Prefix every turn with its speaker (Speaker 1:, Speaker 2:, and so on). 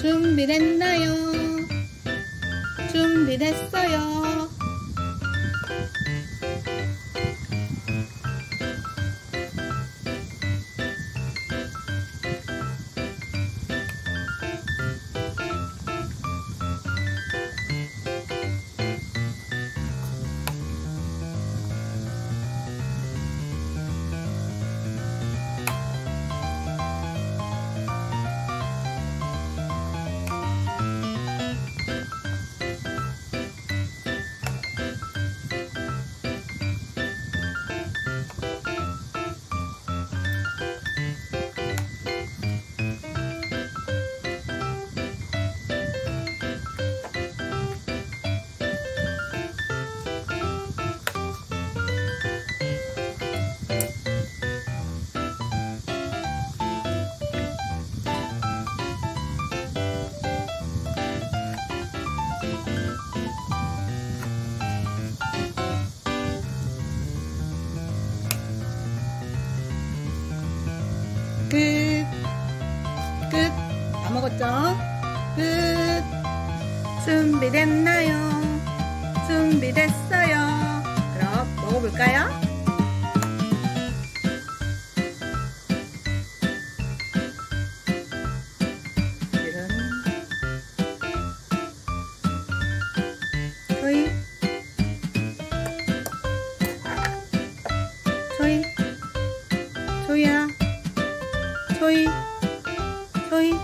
Speaker 1: 준비됐나요? 준비됐어요. 됐죠? 끝! 준비됐나요? 준비됐어요. 그럼 먹어볼까요? 이런 저희 저희